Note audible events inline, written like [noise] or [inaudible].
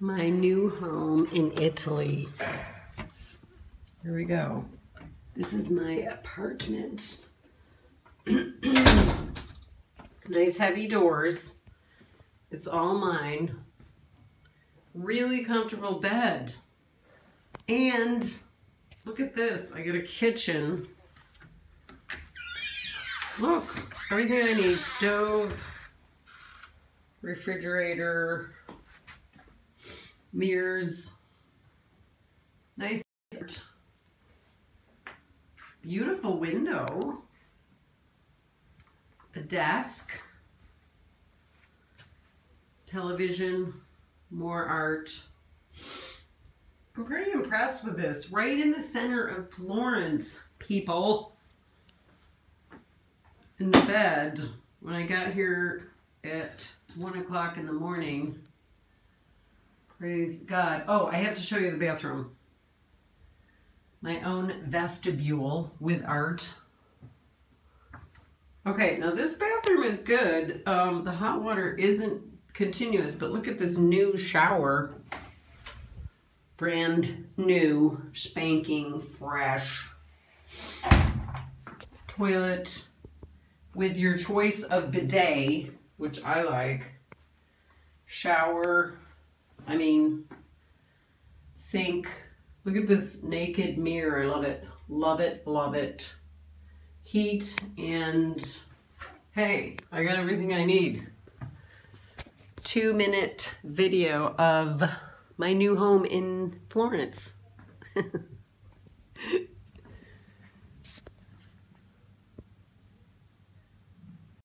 my new home in Italy. Here we go. This is my apartment. [clears throat] nice heavy doors. It's all mine. Really comfortable bed. And look at this. I got a kitchen. Look, everything I need. Stove, refrigerator, mirrors, nice, beautiful window, a desk, television, more art. I'm pretty impressed with this. Right in the center of Florence, people. In the bed, when I got here at one o'clock in the morning, Praise God. Oh, I have to show you the bathroom. My own vestibule with art. Okay, now this bathroom is good. Um, the hot water isn't continuous, but look at this new shower. Brand new, spanking, fresh. Toilet with your choice of bidet, which I like. Shower sink. Look at this naked mirror. I love it. Love it. Love it. Heat and hey, I got everything I need. Two minute video of my new home in Florence. [laughs]